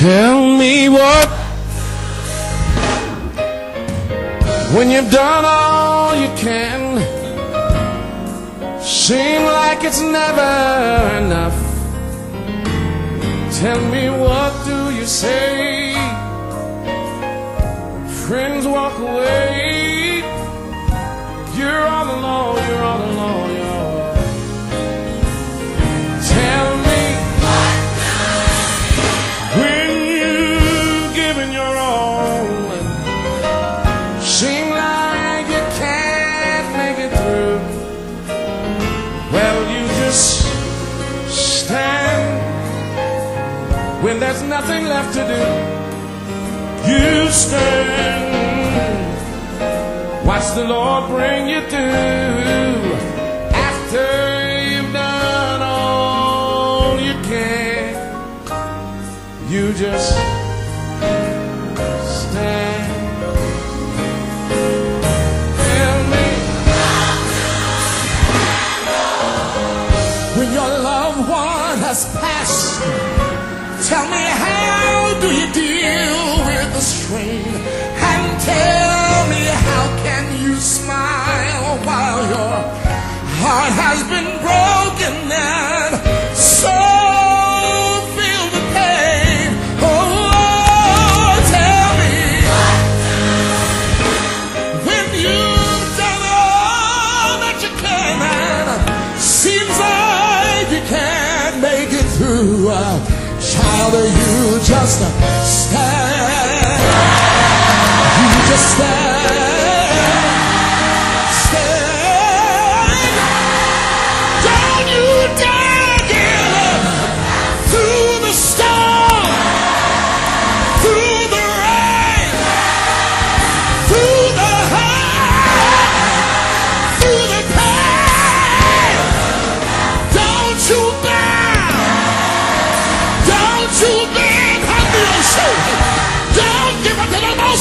Tell me what When you've done all you can Seem like it's never enough. Tell me what do you say? when there's nothing left to do. You stand, watch the Lord bring you through. After you've done all you can, you just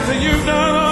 after you've done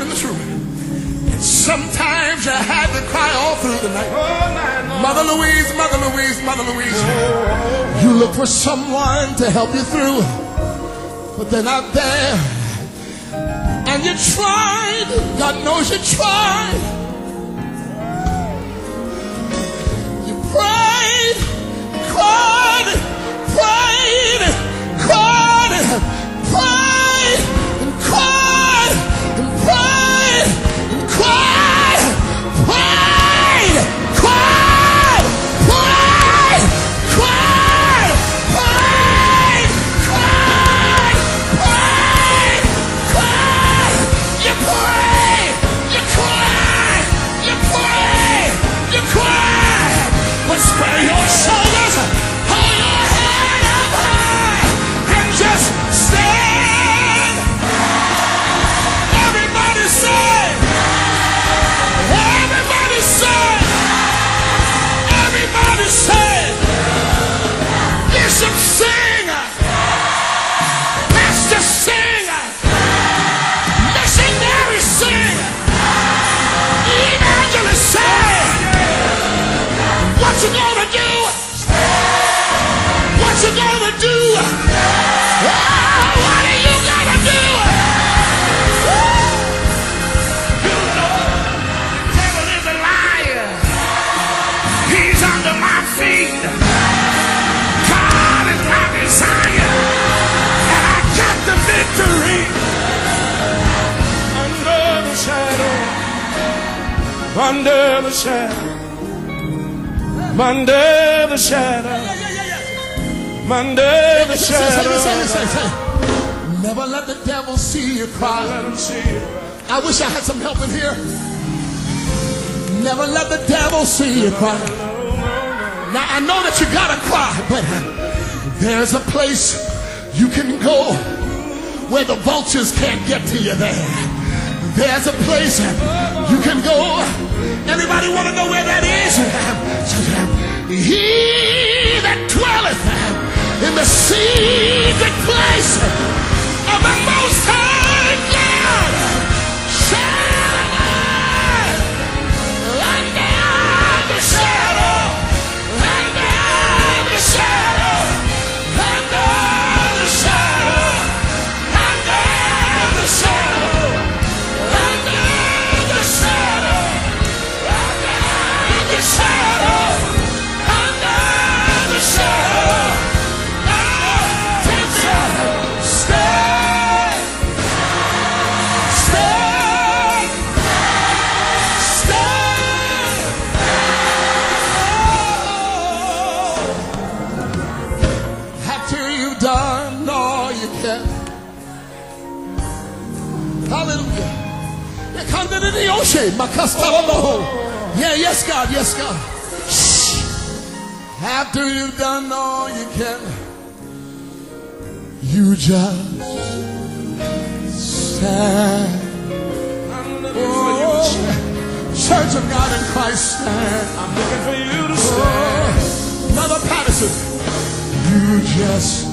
in this room. And sometimes I had to cry all through the night. Mother Louise, Mother Louise, Mother Louise. You look for someone to help you through, but they're not there. And you tried, God knows you tried. Under the shadow. Under the shadow. Under the shadow. Never let the devil see you cry. Let him see it. I wish I had some help in here. Never let the devil see you cry. Now I know that you gotta cry, but there's a place you can go where the vultures can't get to you there. There's a place you can go. Secret Come to the ocean. Oh, oh. Yeah, yes, God, yes, God. Shh. After you've done all you can, you just stand. Oh, Church of God in Christ, stand. I'm looking for you to oh, stand. Oh, Mother Patterson, you just